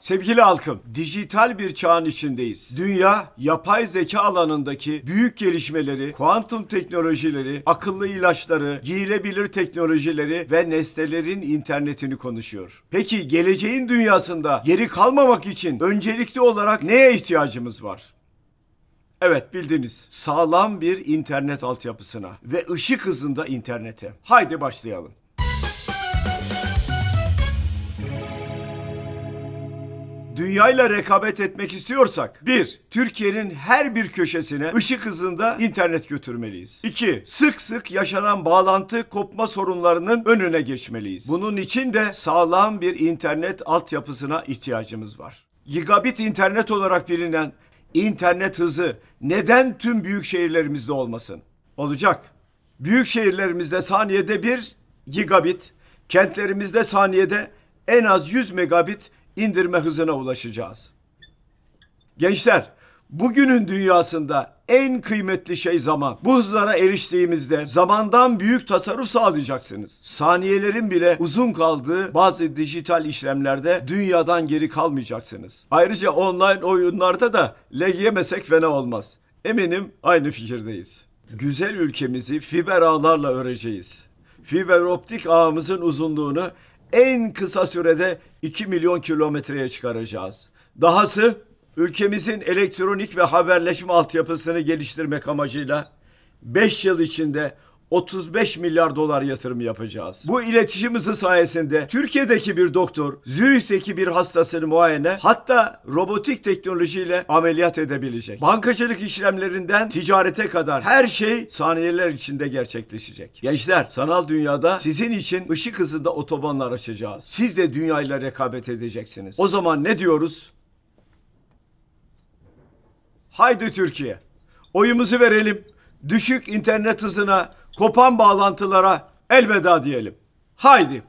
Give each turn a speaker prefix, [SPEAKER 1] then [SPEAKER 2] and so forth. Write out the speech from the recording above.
[SPEAKER 1] Sevgili halkım, dijital bir çağın içindeyiz. Dünya, yapay zeka alanındaki büyük gelişmeleri, kuantum teknolojileri, akıllı ilaçları, giyilebilir teknolojileri ve nesnelerin internetini konuşuyor. Peki geleceğin dünyasında geri kalmamak için öncelikli olarak neye ihtiyacımız var? Evet bildiniz. Sağlam bir internet altyapısına ve ışık hızında internete. Haydi başlayalım. Dünyayla rekabet etmek istiyorsak 1. Türkiye'nin her bir köşesine ışık hızında internet götürmeliyiz. 2. Sık sık yaşanan bağlantı kopma sorunlarının önüne geçmeliyiz. Bunun için de sağlam bir internet altyapısına ihtiyacımız var. Gigabit internet olarak bilinen internet hızı neden tüm büyük şehirlerimizde olmasın? Olacak. Büyük şehirlerimizde saniyede 1 gigabit, kentlerimizde saniyede en az 100 megabit indirme hızına ulaşacağız. Gençler, bugünün dünyasında en kıymetli şey zaman. Bu hızlara eriştiğimizde zamandan büyük tasarruf sağlayacaksınız. Saniyelerin bile uzun kaldığı bazı dijital işlemlerde dünyadan geri kalmayacaksınız. Ayrıca online oyunlarda da leg yemesek fena olmaz. Eminim aynı fikirdeyiz. Güzel ülkemizi fiber ağlarla öreceğiz. Fiber optik ağımızın uzunluğunu en kısa sürede 2 milyon kilometreye çıkaracağız. Dahası ülkemizin elektronik ve haberleşme altyapısını geliştirmek amacıyla 5 yıl içinde 35 milyar dolar yatırım yapacağız. Bu iletişim hızı sayesinde Türkiye'deki bir doktor Zürih'teki bir hastasını muayene hatta robotik teknolojiyle ameliyat edebilecek. Bankacılık işlemlerinden ticarete kadar her şey saniyeler içinde gerçekleşecek. Gençler sanal dünyada sizin için ışık hızında otobanlar açacağız. Siz de dünyayla rekabet edeceksiniz. O zaman ne diyoruz? Haydi Türkiye. Oyumuzu verelim. Düşük internet hızına, kopan bağlantılara elveda diyelim. Haydi.